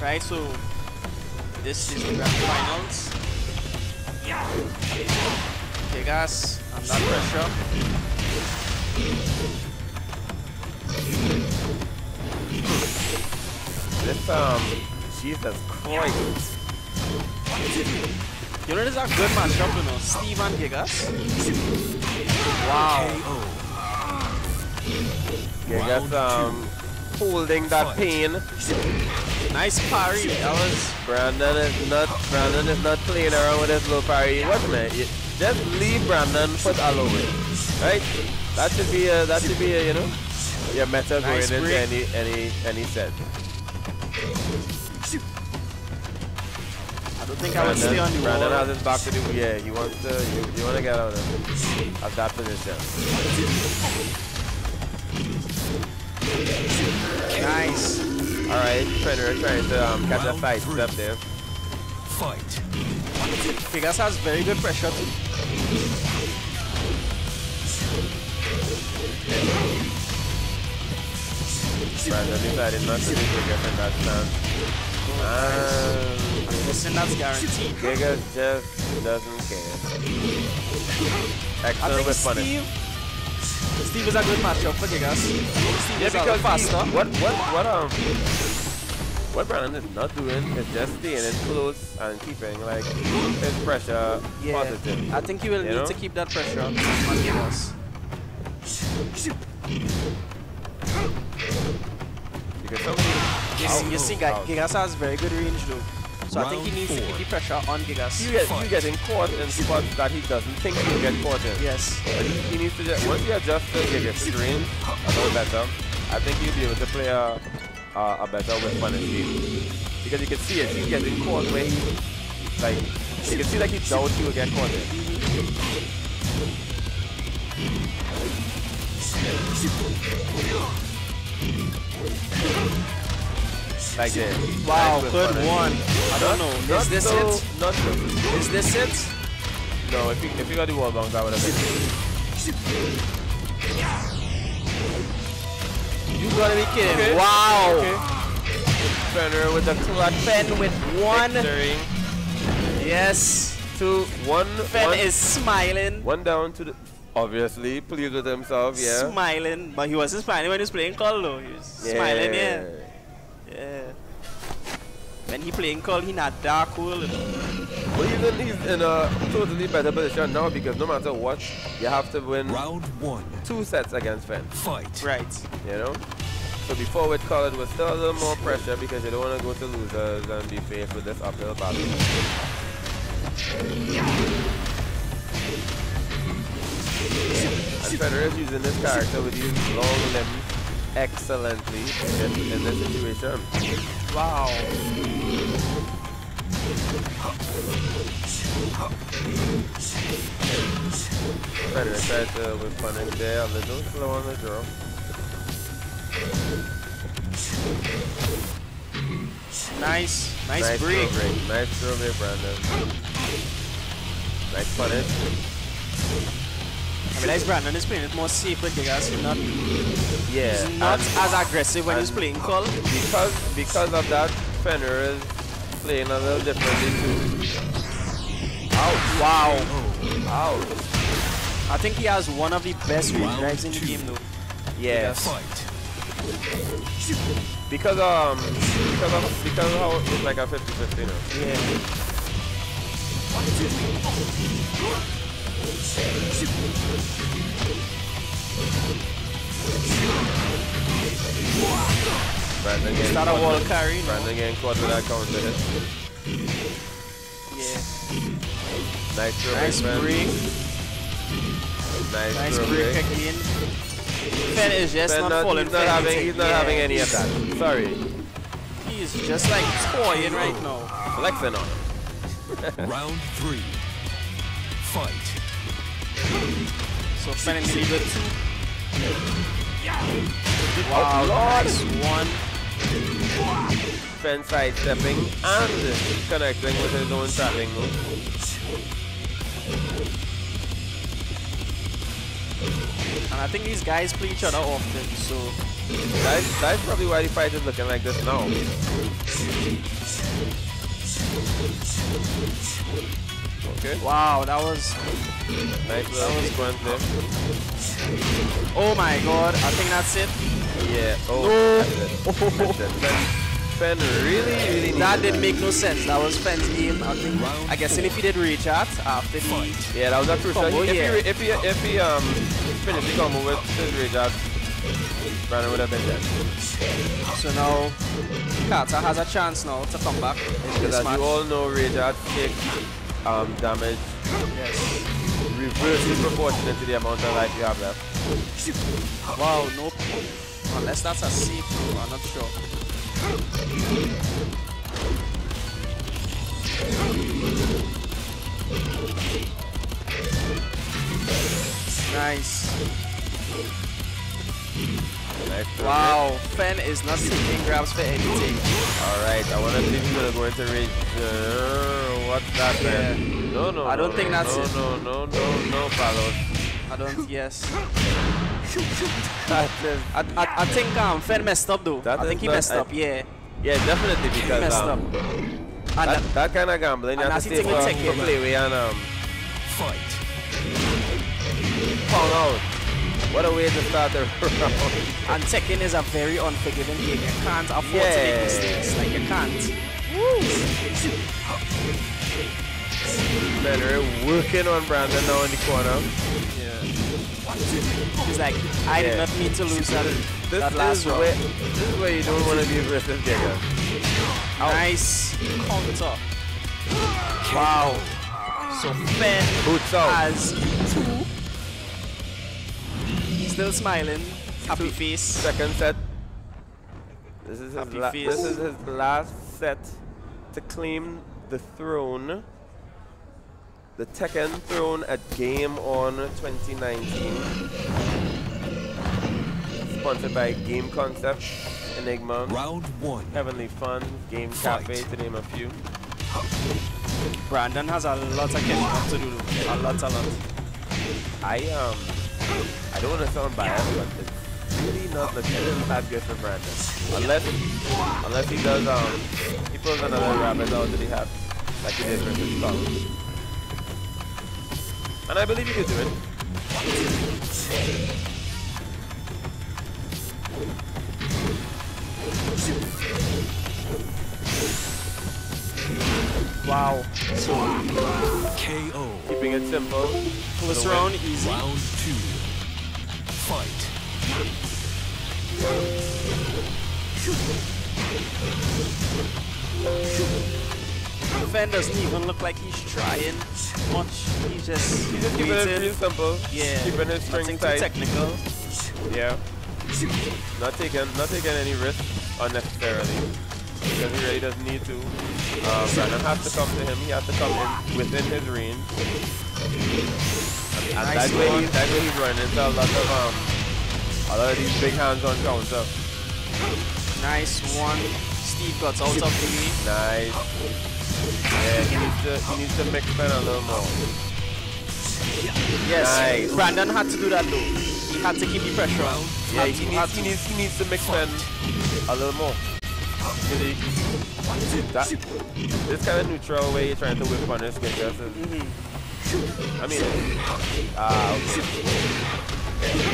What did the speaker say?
right? So this is the grand finals. Gigas under pressure. This um, Jesus Christ. You know, this is a good matchup, you know. Steve and Gigas. Wow. Gigas um, holding that pain. Nice parry. That was Brandon is not Brandon is not playing around with his low parry. Minute. You just leave Brandon put all over it. Right? That should be a that should be a, you know your meta Nice going into any any any set. I don't think I would stay on the Brandon wall. has his back to the yeah, he wants to you, you wanna get out of, of that position. Nice. Alright, Fenrir trying to um, catch a Round side three. step there. Fight. Gigas has very good pressure too. Brandon decided not to be Gigas in that stance. And Listen, that's guaranteed. Gigas just doesn't care. Excellent think with punish. Steve, is a good matchup for Gigas. Steve Yeah, is because faster. he- what what what um what Brandon is not doing is just staying in close and keeping like his pressure yeah, positive. I think you will You need know? to keep that pressure on Gigas. Somebody You see, you see. Gigas has very good range though. So I think he Round needs to keep the pressure on Gigas. you get you getting caught in spots that he doesn't think he'll get caught in. Yes. But he, he needs to just once you adjust the Gigas screen a little better, I think you'll be able to play a a, a better with punish game. Because you can see it, he's getting caught where he like you can see like he doubts he will get caught in. Like this. Wow, with good one. I don't know. Not Is this so, it? Not so. Is this it? No, if you if you got the wall bounce, I would have been. You gotta be kidding. Okay. Wow. Okay. Fenrir with the clutch Fen with one. victory. Yes. Two, one, Fen one- is smiling. one down to the. Obviously, pleased with himself. Yeah. Smiling. But he wasn't smiling when he was playing call though. He was smiling, yeah. Yeah. When he playing call, he not dark cool. But he's in, he's in a totally better position now because no matter what, you have to win Round one. two sets against Fen. Fight. Right. You know. So before with call, it was still a little more pressure because you don't want to go to losers and be faced with this uphill battle. And Fenrir is using this character with these long limbs excellently in, in this situation. Wow. Fenrir tried to punish there, a little slow on the draw. Nice. Nice, nice break. throw break. Nice throw break, Brandon. Nice punish. I realize Brandon is playing it more safe with Gigas. He's not, Yeah. he's not and- as aggressive when he's playing call. because because of that, Fenrir is playing a little differently too. Ouch. Wow. Ouch. I think he has one of the best range in the two. game though. Yes. Because um because of because of how it's like a 50-50 now. Yeah. Brandon getting Start a wall with- carry. No? Brandon getting caught with that counter hit. Yeah. Nice throw Nice break, man. break. Nice, Nice throw break break. again. Fen is just Ben not, not, falling he's not having he's not Yeah, having any of that. Sorry. He's just like toying right now. Flexing on him. Round three. Fight. So Fen with two. Oh, Wow, Lord. nice one. Fence side stepping and connecting with his own trapping move. And I think these guys play each other often, so That's, that's probably why the fight is looking like this now. Okay, Wow, that was. nice little sequence there. Oh my god, I think that's it. Yeah, oh, No. that's it. That's it. Fen, really, really That didn't make no sense. That was Fenn's game. I think. I guess if he did reach out after the. Yeah, that was a crucial. Combo, if, yeah. he, if he if he um finished the combo with his rage out, Brandon would have been dead. So now Carter has a chance now to come back Because as match. you all know, rage out take um damage Yes. reversely proportionate to the amount of life you have left. Wow, nope. Unless that's a safe throw, I'm not sure. Nice. Wow, Fen is not taking grabs for anything. All right, I want to see if he's gonna go into rage. Uh, man? No, no. I don't no, think no, that's no, it. No, no, no, no, Palos. I don't, yes. That is, I, I, I think um, Fen messed up though. That I think he not- messed I- up, yeah. yeah, definitely He because messed um, up. And that, that kind of gambling, you and have to take thing with for, Tekken. play away and um, Fight. pound out. What a way to start the round. And Tekken is a very unforgiving game. You can't afford to make mistakes. Like you can't. Better working on Brandon now in the corner. He's like, I did not mean to lose that, This that last is round. where this is where you don't want to be aggressive, Digger. Nice counter. Wow. So Fen Boots out. has two. Still smiling. Happy face. Second set. This is his Happy face. this is his last set to claim the throne. The Tekken throne at Game On 2019. Sponsored by Game Concept, Enigma, Round one. Heavenly Fun, Game Fight. Cafe, to name a few. Brandon has a lot of catching up to do. A lot, a lot. I um, I don't want to sound biased, but it's really not looking that good for Brandon. Unless, unless he does um, he pulls another rabbit out that he has, like he did for versus Scott. And I believe he could do it. Wow. So KO. Keeping it simple. first the win. easy. Round two. Fight. Fen doesn't even look like he's trying much. He's just He's just keeping it real simple. Yeah. Keeping his Nothing too tight. technical. Yeah. Not taking not taking any risk unnecessarily. Because he really doesn't need to. Uh, Brandon has to come to him. He has to come in within his range. And Nice that way, he, that way he's running into a lot of um, a lot of these big hands on counter. Nice one. Steve got out of the way. Nice. Yeah, he needs to he needs to mix Ben a little more. Yes. Nice. Brandon had to do that though. He had to keep the pressure on. Yeah, he to, needs he to. needs he needs to mix Ben a little more. Really, that, this kind of neutral way you're trying to whip on his skin just is, I mean, ah, okay.